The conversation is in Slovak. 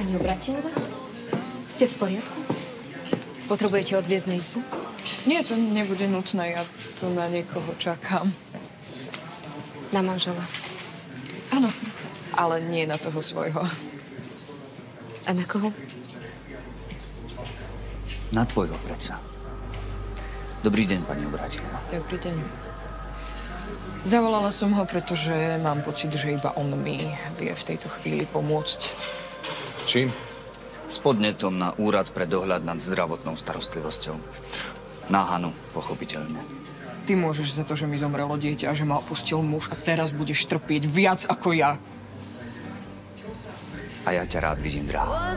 Pani Obratilová? Ste v poriadku? Potrebujete odviezť na izbu? Nie, to nebude nutné, ja tu na niekoho čakám. Na manžela. Áno, ale nie na toho svojho. A na koho? Na tvojho predsa. Dobrý deň, pani Obrátilová. Dobrý deň. Zavolala som ho, pretože mám pocit, že iba on mi vie v tejto chvíli pomôcť. S čím? S podnetom na úrad pre dohľad nad zdravotnou starostlivosťou. Na Hanu, pochopiteľne. Ty môžeš za to, že mi zomrelo dieťa a že ma opustil muž a teraz budeš trpieť viac ako ja. A ja ťa rád vidím, drahá.